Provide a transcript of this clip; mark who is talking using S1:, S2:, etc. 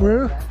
S1: through